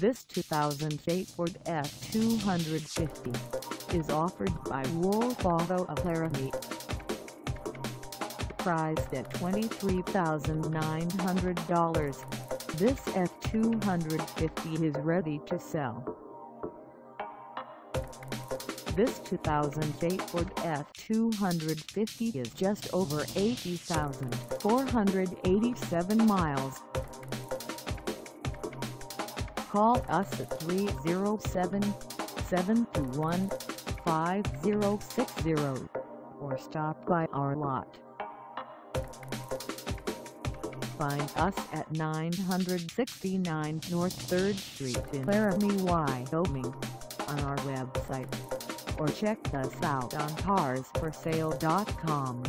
This 2008 Ford F-250 is offered by Wolf Auto of Laramie. Priced at $23,900, this F-250 is ready to sell. This 2008 Ford F-250 is just over 80,487 miles. Call us at 307-721-5060 or stop by our lot. Find us at 969 North 3rd Street in Laramie, Wyoming on our website or check us out on carsforsale.com.